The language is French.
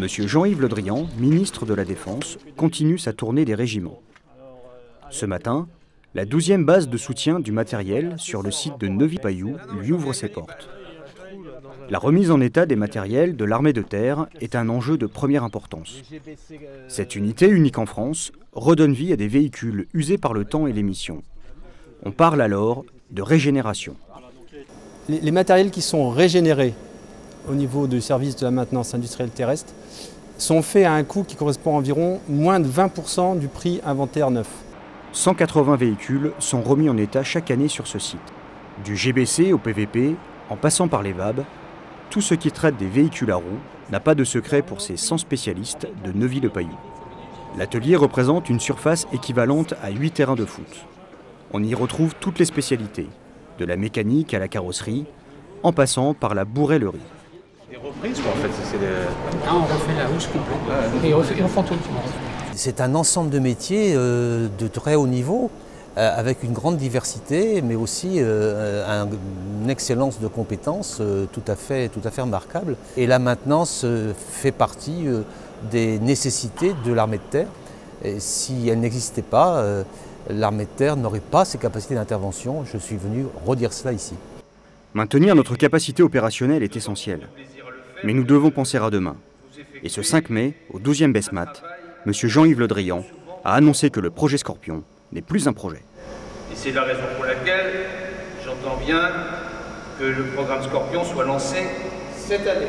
Monsieur Jean-Yves Le Drian, ministre de la Défense, continue sa tournée des régiments. Ce matin, la 12e base de soutien du matériel sur le site de Neuvy-Payou lui ouvre ses portes. La remise en état des matériels de l'armée de terre est un enjeu de première importance. Cette unité, unique en France, redonne vie à des véhicules usés par le temps et l'émission. On parle alors de régénération. Les, les matériels qui sont régénérés au niveau du service de la maintenance industrielle terrestre sont faits à un coût qui correspond à environ moins de 20% du prix inventaire neuf. 180 véhicules sont remis en état chaque année sur ce site. Du GBC au PVP, en passant par les VAB, tout ce qui traite des véhicules à roues n'a pas de secret pour ces 100 spécialistes de Neuvy-le-Paillou. L'atelier représente une surface équivalente à 8 terrains de foot. On y retrouve toutes les spécialités, de la mécanique à la carrosserie, en passant par la bourrellerie. Des reprises, quoi, en fait, c'est des... Ah, on refait la housse complète. Et ils refont- ils refont tout. C'est un ensemble de métiers euh, de très haut niveau, euh, avec une grande diversité, mais aussi euh, un- une excellence de compétences euh, tout, à fait, tout à fait remarquable. Et la maintenance euh, fait partie des nécessités de l'armée de terre. Et si elle n'existait pas, l'armée de terre n'aurait pas ces capacités d'intervention. Je suis venu redire cela ici. Maintenir notre capacité opérationnelle est essentiel. Mais nous devons penser à demain. Et ce 5 mai, au 12e BESMAT, M. Jean-Yves Le Drian a annoncé que le projet Scorpion n'est plus un projet. Et c'est la raison pour laquelle j'entends bien que le programme Scorpion soit lancé cette année.